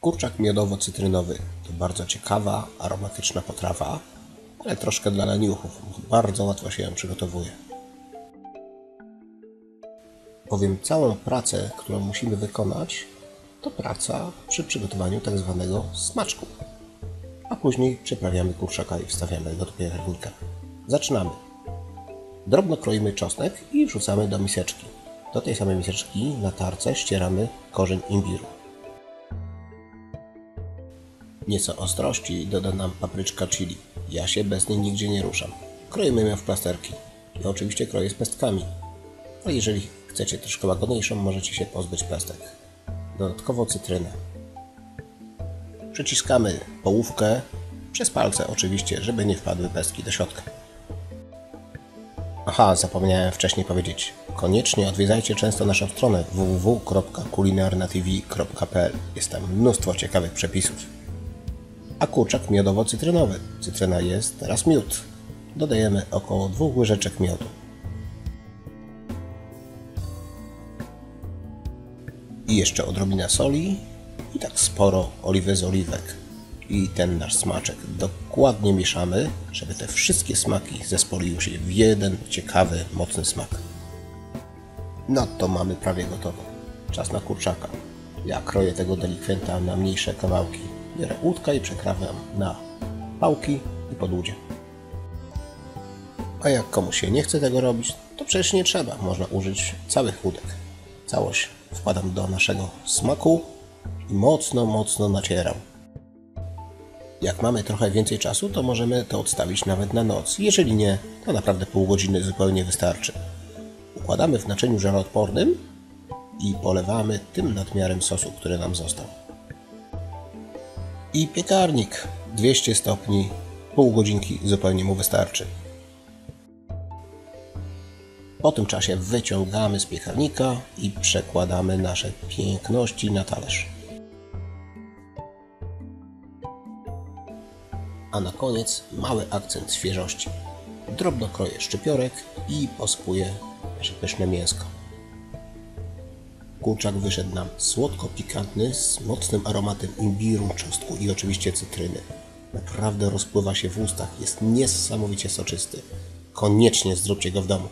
Kurczak miodowo-cytrynowy to bardzo ciekawa, aromatyczna potrawa, ale troszkę dla leniuchów. Bardzo łatwo się ją przygotowuje. Bowiem całą pracę, którą musimy wykonać, to praca przy przygotowaniu tak zwanego smaczku. A później przyprawiamy kurczaka i wstawiamy go do piekarnika. Zaczynamy. Drobno kroimy czosnek i wrzucamy do miseczki. Do tej samej miseczki na tarce ścieramy korzeń imbiru. Nieco ostrości doda nam papryczka chili. Ja się bez niej nigdzie nie ruszam. Kroimy ją w plasterki. Ja oczywiście kroję z pestkami. Ale jeżeli chcecie troszkę łagodniejszą, możecie się pozbyć pestek. Dodatkowo cytrynę. Przyciskamy połówkę przez palce oczywiście, żeby nie wpadły pestki do środka. Aha, zapomniałem wcześniej powiedzieć. Koniecznie odwiedzajcie często naszą stronę www.kulinarnatv.pl. Jest tam mnóstwo ciekawych przepisów. A kurczak miodowo-cytrynowy. Cytryna jest, teraz miód. Dodajemy około dwóch łyżeczek miodu. I jeszcze odrobina soli i tak sporo oliwy z oliwek. I ten nasz smaczek dokładnie mieszamy, żeby te wszystkie smaki zespoliły się w jeden ciekawy, mocny smak. No to mamy prawie gotowe. Czas na kurczaka. Ja kroję tego delikwenta na mniejsze kawałki. Biorę łódkę i przekrawiam na pałki i podłudzie. A jak komuś się nie chce tego robić, to przecież nie trzeba. Można użyć całych łódek. Całość wkładam do naszego smaku i mocno, mocno nacieram. Jak mamy trochę więcej czasu, to możemy to odstawić nawet na noc. Jeżeli nie, to naprawdę pół godziny zupełnie wystarczy. Układamy w naczyniu żaroodpornym i polewamy tym nadmiarem sosu, który nam został. I piekarnik 200 stopni, pół godzinki zupełnie mu wystarczy. Po tym czasie wyciągamy z piekarnika i przekładamy nasze piękności na talerz. A na koniec mały akcent świeżości. Drobno kroję szczypiorek i pospuję nasze pyszne mięsko. Kurczak wyszedł nam słodko-pikantny z mocnym aromatem imbiru, czosnku i oczywiście cytryny. Naprawdę rozpływa się w ustach, jest niesamowicie soczysty. Koniecznie zróbcie go w domu.